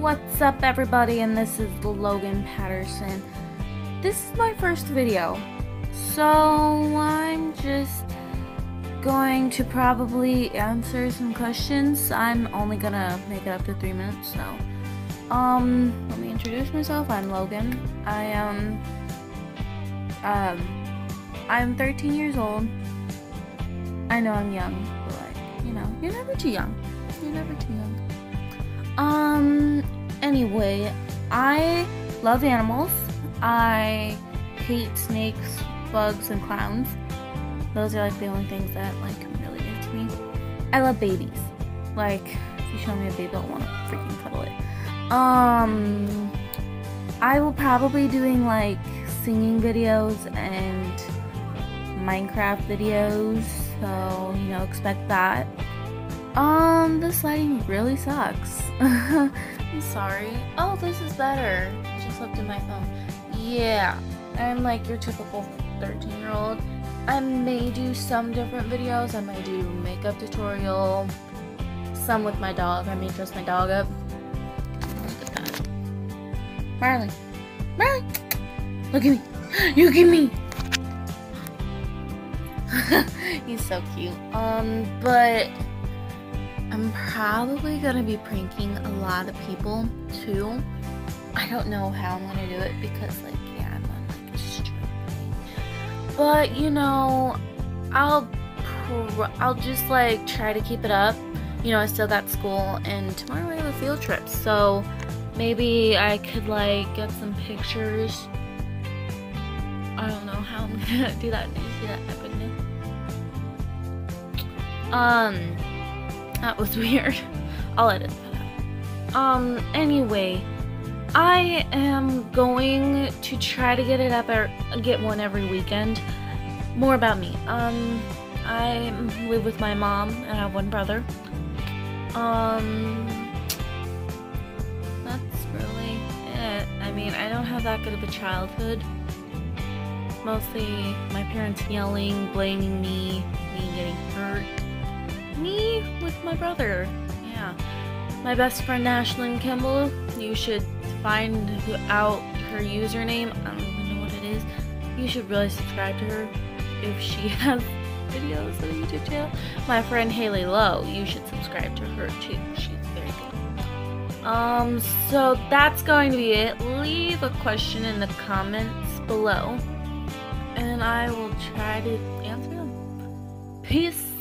What's up everybody and this is Logan Patterson. This is my first video. So I'm just going to probably answer some questions. I'm only gonna make it up to three minutes, so um let me introduce myself. I'm Logan. I am um I'm 13 years old. I know I'm young, but like, you know, you're never too young. You're never too young. Um, anyway, I love animals. I hate snakes, bugs, and clowns. Those are like the only things that like really get to me. I love babies. Like, if you show me a baby, I'll want to freaking cuddle it. Um, I will probably doing like singing videos and Minecraft videos, so you know, expect that. Um, this lighting really sucks. I'm sorry. Oh, this is better. I just looked at my phone. Yeah, I'm like your typical 13 year old. I may do some different videos. I may do makeup tutorial, some with my dog. I may dress my dog up. Look at that. Marley. Marley! Look at me. You give me. He's so cute. Um, but I'm probably gonna be pranking a lot of people too. I don't know how I'm gonna do it because like yeah, I'm on like a strip. But you know, I'll I'll just like try to keep it up. You know, I still got school and tomorrow I have a field trip, so maybe I could like get some pictures. I don't know how I'm gonna do that. Did you see that? Um that was weird. I'll edit that out. Um, anyway, I am going to try to get it up or get one every weekend. More about me. Um, I live with my mom and I have one brother. Um, that's really it. I mean, I don't have that good of a childhood. Mostly my parents yelling, blaming me, with my brother. Yeah. My best friend Ashlyn Kimball. You should find out her username. I don't even know what it is. You should really subscribe to her if she has videos on YouTube channel. My friend Haley Lowe. You should subscribe to her too. She's very good. Um, so that's going to be it. Leave a question in the comments below. And I will try to answer them. Peace